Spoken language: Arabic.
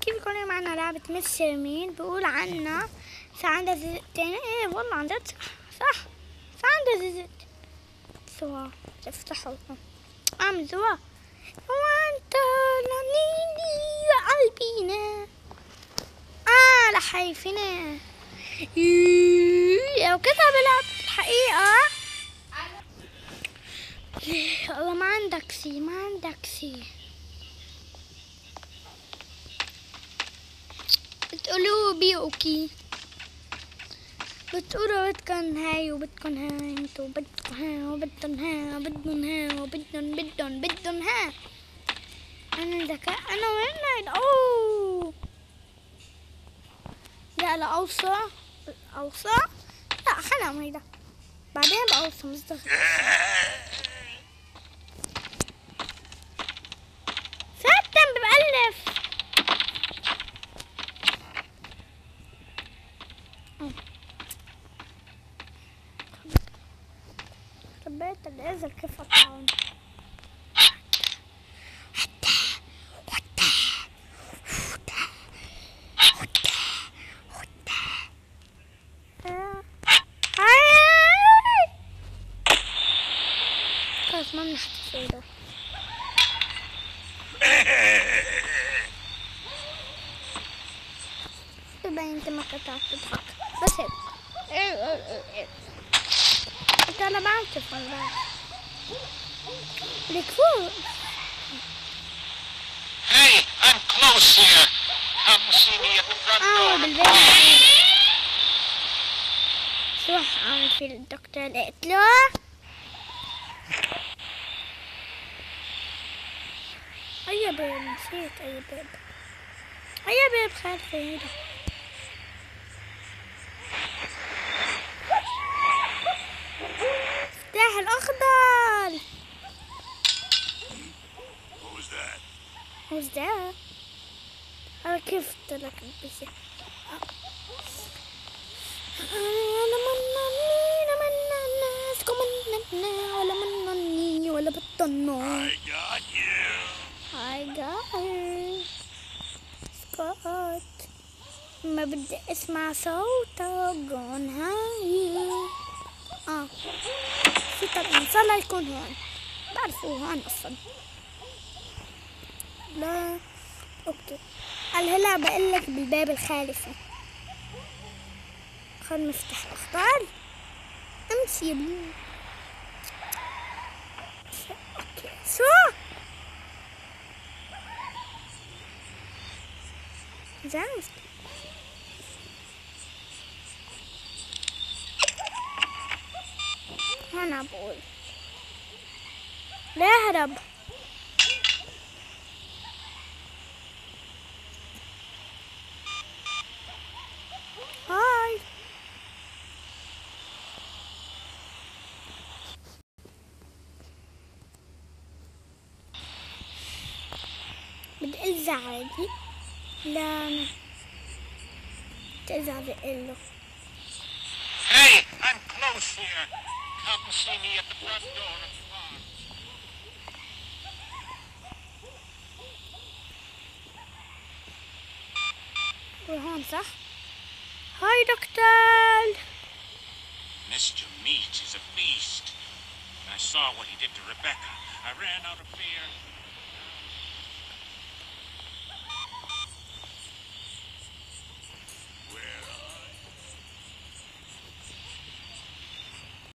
كيف كل معنا لعبة مستر مين بقول عنا سعادة زيتين إيه والله عن جد صح صح سعادة زيت سوا افتحوا. اعمل سوا. وأنت لنيني قلبينا آه لحيفنا لو كده بلعب الحقيقة. والله ما عندك سي ما عندك سي بتقولوا بي أوكي بتقولوا بدكن هاي وبدكن هاي انتو بدكن ها وبدن ها وبدن ها وبدن بدن بدن ها. أنا ذكاء أنا وين أوه. لا اوصى اوصى لا ما ده بعدين بأوصى مصدق ستم beleza? Que fatal. Kasmam üstüsüydü. Ben intim akıta attık. Basit. Evet, evet, evet. أنت أنا بعرف والله لك فوق Hey, I'm close here. Come see me at the front آه door. راح اعمل في الدكتور؟ اقتله أي بيب نسيت أي بيب أي بيب خالفه هيدا Who's that? أنا كيف قلت لك بس أنا منني أنا منني اسكو منني ولا منني ولا بطنو I got you. I got سكوت ما بدي اسمع صوته جون هاي آه في طبعا الله يكون هون بعرفه هون أصلا لا أوكي قال هلا بقول لك بالباب الخالفي خل نفتح الاخضر أمشي يا أوكي. شو؟ زين أنا بقول لا اهرب بدي ازعل دي لا انا تزعل له Hey, I'm close here. Come see me at the front door of the farm. وهون صح هاي دكتور Mr. Meat is a beast. I saw what he did to Rebecca. I ran out of fear.